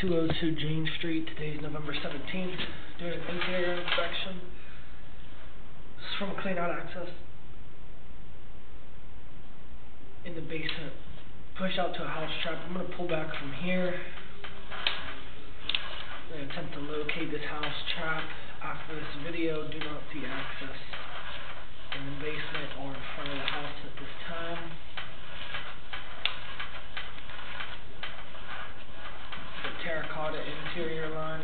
202 Jane Street. Today is November 17th. Doing an interior inspection. This is from Clean Out Access. In the basement. Push out to a house trap. I'm going to pull back from here. I'm going to attempt to locate this house trap. After this video, do not see access in the basement or in front of the house at this time. The terracotta interior line.